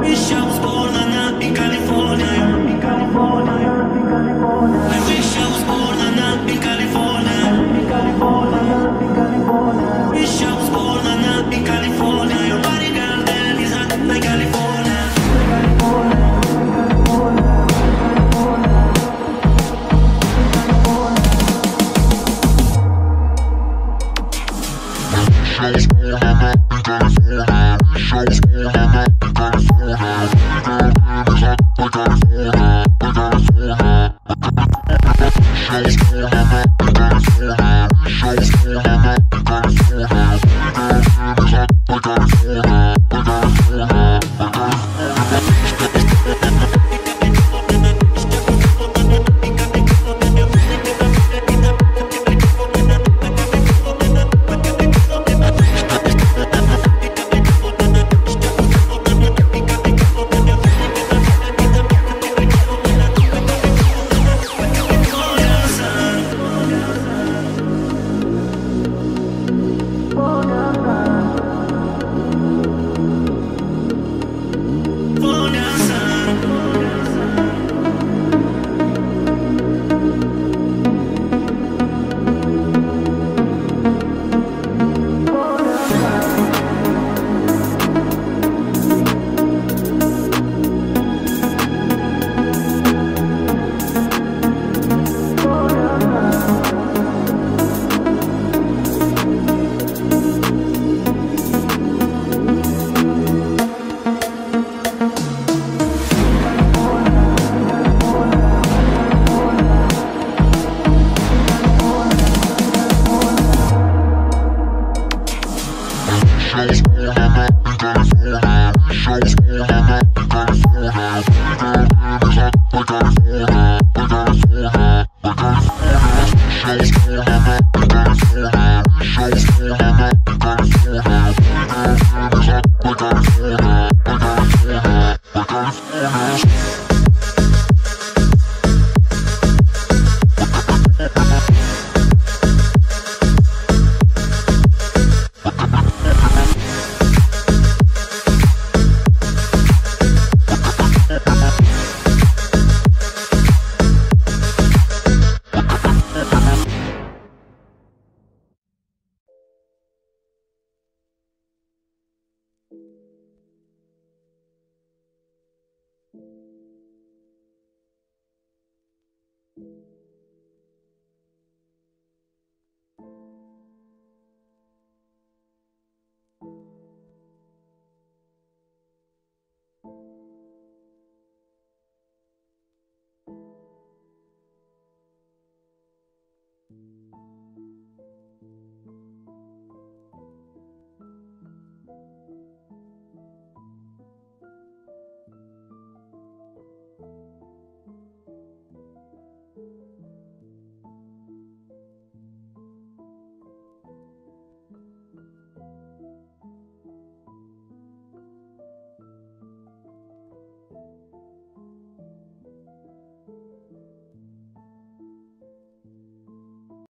Wish I California. Shows born and We're gonna